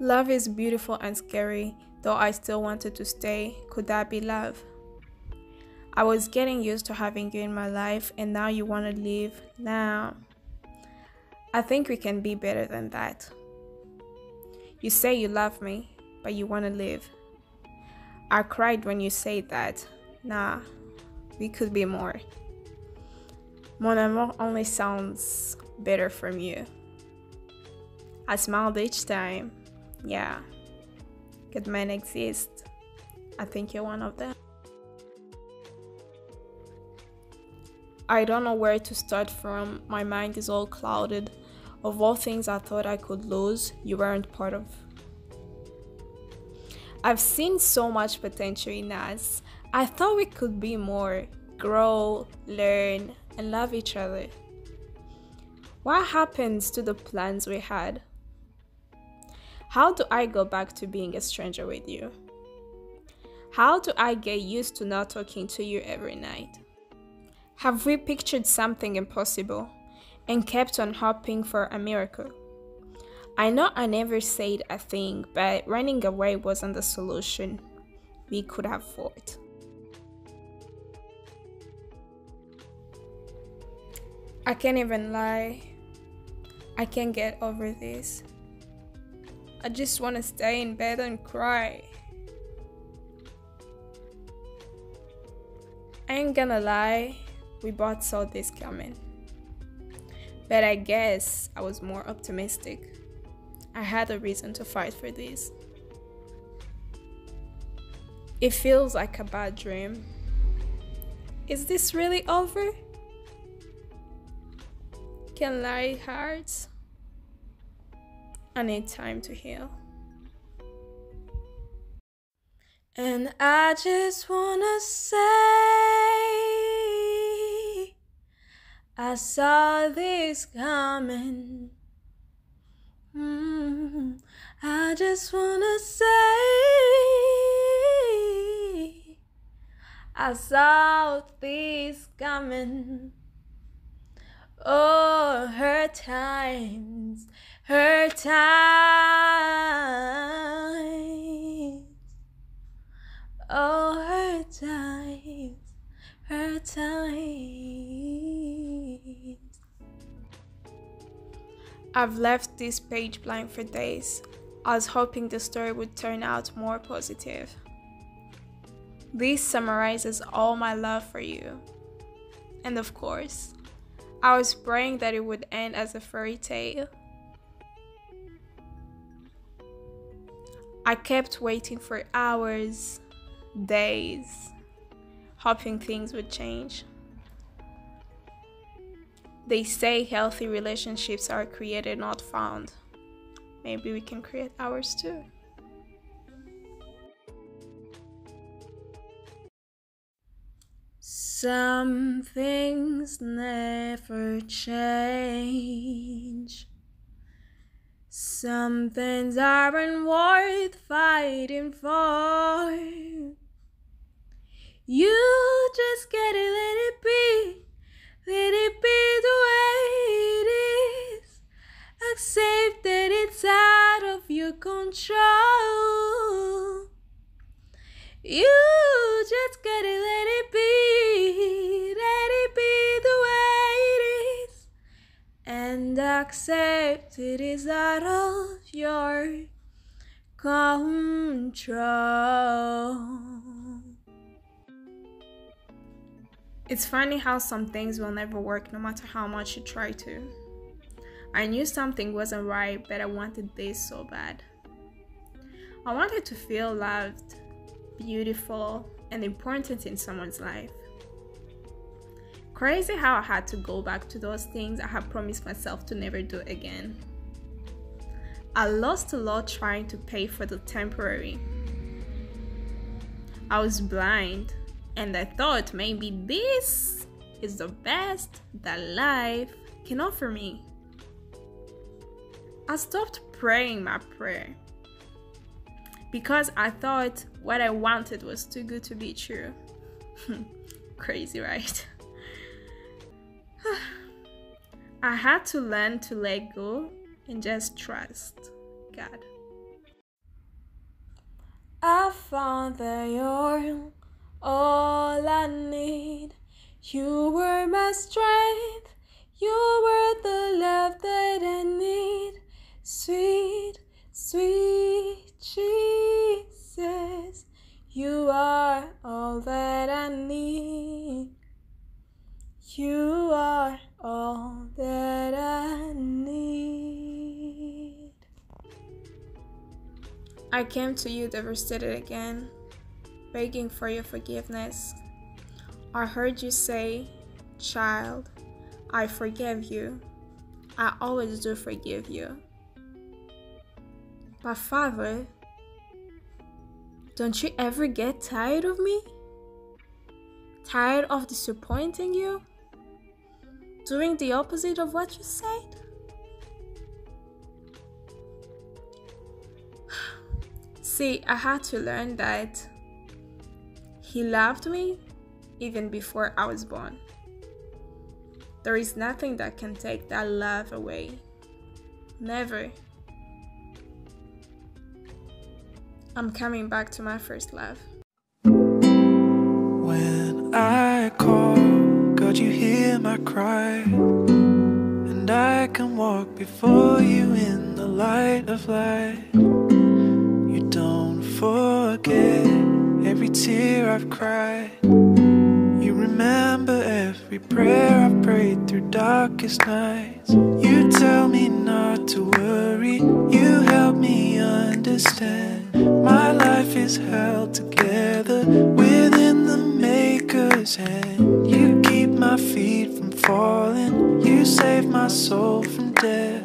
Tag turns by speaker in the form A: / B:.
A: Love is beautiful and scary, though I still wanted to stay. Could that be love? I was getting used to having you in my life, and now you want to leave? Now, I think we can be better than that. You say you love me, but you want to leave. I cried when you said that. Nah, we could be more. Mon amour only sounds better from you. I smiled each time. Yeah, good men exist. I think you're one of them. I don't know where to start from. My mind is all clouded. Of all things I thought I could lose, you weren't part of. I've seen so much potential in us. I thought we could be more, grow, learn, and love each other. What happens to the plans we had? How do I go back to being a stranger with you? How do I get used to not talking to you every night? Have we pictured something impossible and kept on hoping for a miracle? I know I never said a thing, but running away wasn't the solution. We could have fought. I can't even lie. I can't get over this. I just want to stay in bed and cry. I ain't gonna lie, we both saw this coming. But I guess I was more optimistic. I had a reason to fight for this. It feels like a bad dream. Is this really over? Can lie hearts? I need time to heal. And I just wanna say, I saw this coming. Mm, I just wanna say, I saw this coming. Oh, her times her times. Oh, her times, her times. I've left this page blank for days. I was hoping the story would turn out more positive. This summarizes all my love for you. And of course, I was praying that it would end as a fairy tale. I kept waiting for hours, days, hoping things would change. They say healthy relationships are created, not found. Maybe we can create ours too. Some things never change. Some things aren't worth fighting for. You just gotta let it be, let it be the way it is. Accept that it's out of your control. You just gotta let it be, accept it is out of your control. It's funny how some things will never work no matter how much you try to. I knew something wasn't right, but I wanted this so bad. I wanted to feel loved, beautiful, and important in someone's life. Crazy how I had to go back to those things I had promised myself to never do again. I lost a lot trying to pay for the temporary. I was blind and I thought maybe this is the best that life can offer me. I stopped praying my prayer because I thought what I wanted was too good to be true. Crazy, right? I had to learn to let go and just trust God. I found that you're all I need. You were my strength, you were the love that I need. Sweet, I came to you devastated again, begging for your forgiveness. I heard you say, Child, I forgive you. I always do forgive you. But, Father, don't you ever get tired of me? Tired of disappointing you? doing the opposite of what you said? See, I had to learn that He loved me even before I was born. There is nothing that can take that love away. Never. I'm coming back to my first love.
B: When I call God, you hear my cry And I can walk before you in the light of light forget every tear I've cried. You remember every prayer I've prayed through darkest nights. You tell me not to worry. You help me understand. My life is held together within the Maker's hand. You keep my feet from falling. You save my soul from death